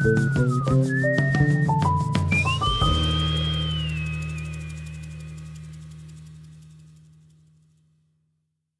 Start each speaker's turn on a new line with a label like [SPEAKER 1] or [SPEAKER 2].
[SPEAKER 1] Música